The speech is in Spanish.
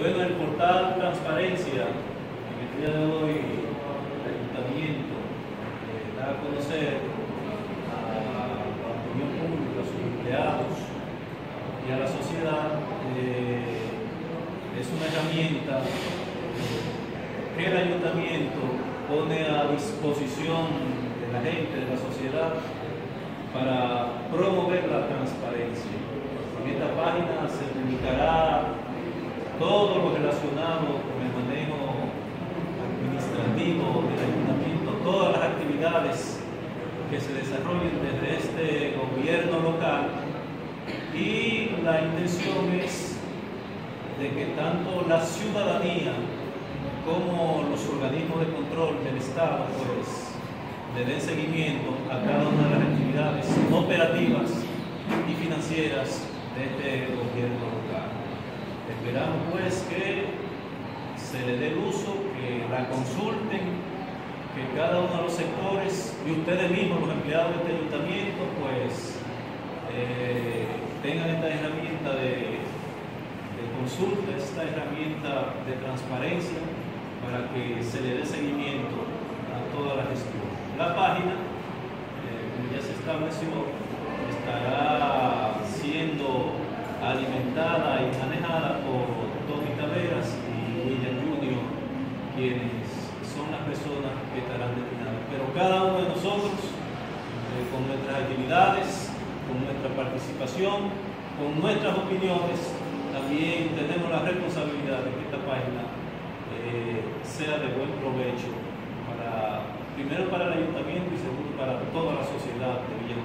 Bueno, el portal Transparencia, en el día de hoy, el ayuntamiento eh, da a conocer a la opinión pública, a sus empleados y a la sociedad, eh, es una herramienta que el ayuntamiento pone a disposición de la gente, de la sociedad, para promover la transparencia. En esta página se publicará todo lo relacionado con el manejo administrativo del ayuntamiento, todas las actividades que se desarrollen desde este gobierno local y la intención es de que tanto la ciudadanía como los organismos de control del Estado pues le den seguimiento a cada una de las actividades operativas y financieras de este gobierno. Esperamos pues que se le uso, que la consulten, que cada uno de los sectores y ustedes mismos, los empleados de este ayuntamiento, pues eh, tengan esta herramienta de, de consulta, esta herramienta de transparencia para que se le dé seguimiento a toda la gestión. La página, eh, como ya se estableció, quienes son las personas que estarán destinadas. Pero cada uno de nosotros, eh, con nuestras actividades, con nuestra participación, con nuestras opiniones, también tenemos la responsabilidad de que esta página eh, sea de buen provecho para, primero para el ayuntamiento y segundo para toda la sociedad de Villa